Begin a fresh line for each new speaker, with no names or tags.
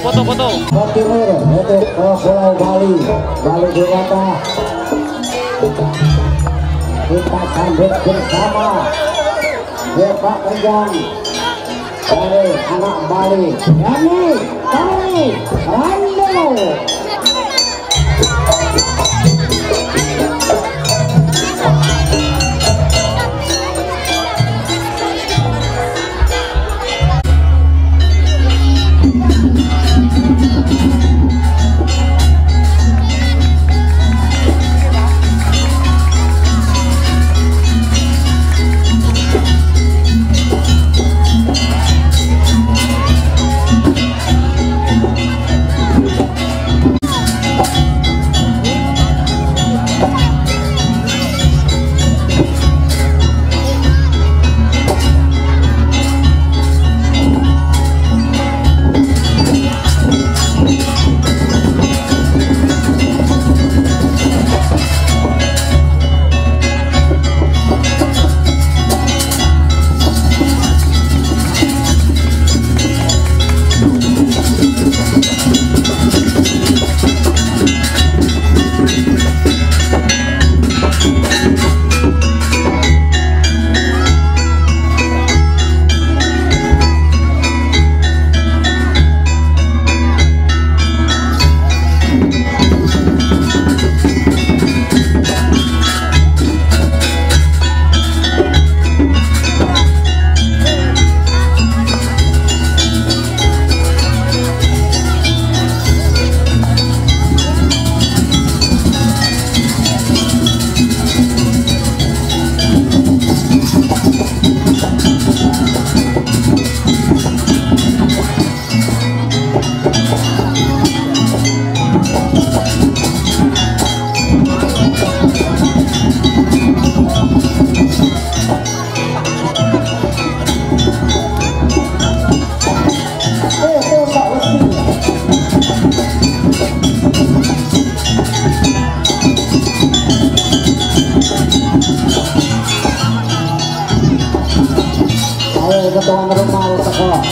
foto, foto.
Timur untuk Pulau Bali. Bali Dewata kita sambut bersama Bapak Kerjang dari anak Bali. Yani Tari Rando